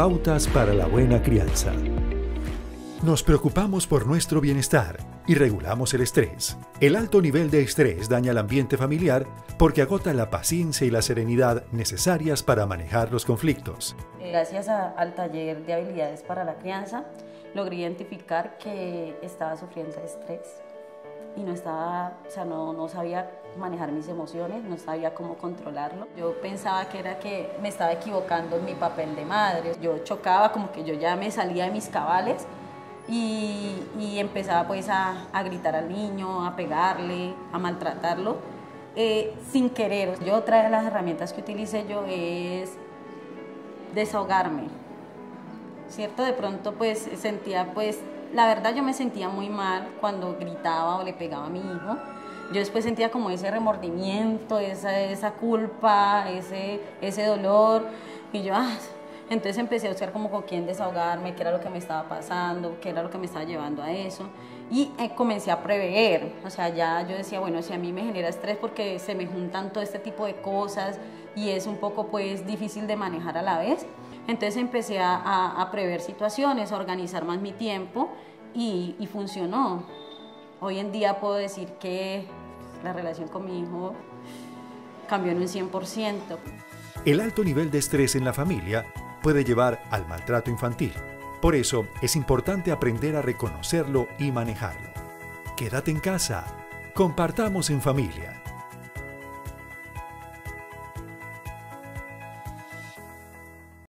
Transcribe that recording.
Pautas para la buena crianza. Nos preocupamos por nuestro bienestar y regulamos el estrés. El alto nivel de estrés daña el ambiente familiar porque agota la paciencia y la serenidad necesarias para manejar los conflictos. Gracias al taller de habilidades para la crianza, logré identificar que estaba sufriendo de estrés y no estaba, o sea, no, no sabía manejar mis emociones, no sabía cómo controlarlo. Yo pensaba que era que me estaba equivocando en mi papel de madre. Yo chocaba como que yo ya me salía de mis cabales y, y empezaba pues a, a, gritar al niño, a pegarle, a maltratarlo, eh, sin querer. Yo otra de las herramientas que utilicé yo es desahogarme, ¿cierto? De pronto pues sentía pues, la verdad yo me sentía muy mal cuando gritaba o le pegaba a mi hijo. Yo después sentía como ese remordimiento, esa, culpa, ese, ese dolor. Y yo, ah, entonces empecé a buscar como con quién desahogarme, qué era lo que me estaba pasando, qué era lo que me estaba llevando a eso. Y eh, comencé a prever, o sea, ya yo decía, bueno, si a mí me genera estrés porque se me juntan todo este tipo de cosas y es un poco pues difícil de manejar a la vez, entonces empecé a, a, a prever situaciones, a organizar más mi tiempo y, y funcionó. Hoy en día puedo decir que la relación con mi hijo cambió en un 100%. El alto nivel de estrés en la familia puede llevar al maltrato infantil. Por eso es importante aprender a reconocerlo y manejarlo. Quédate en casa. Compartamos en familia.